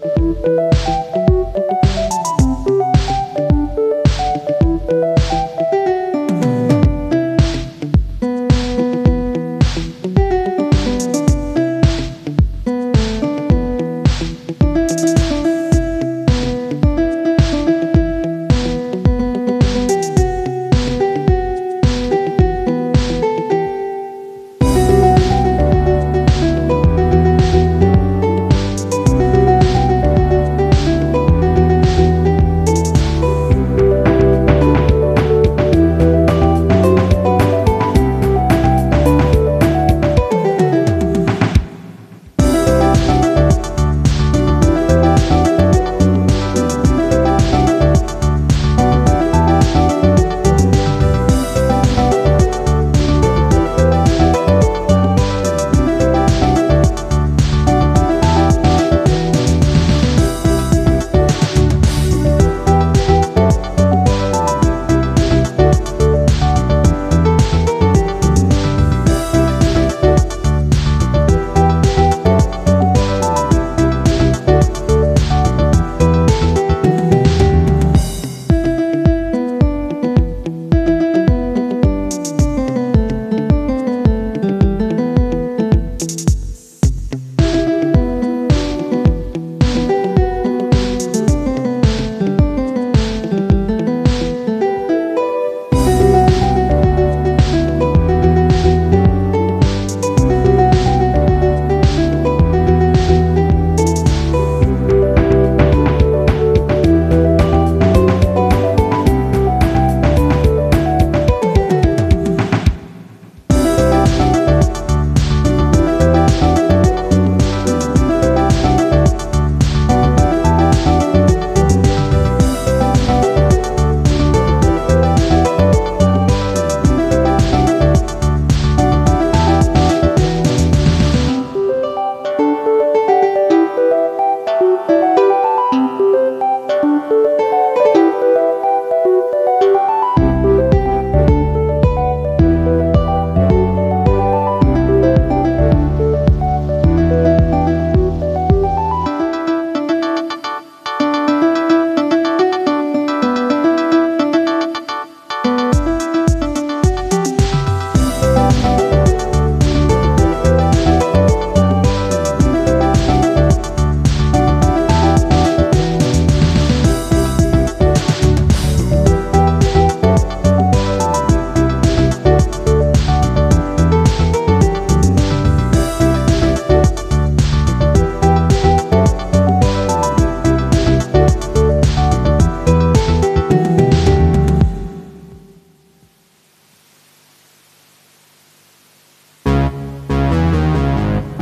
Música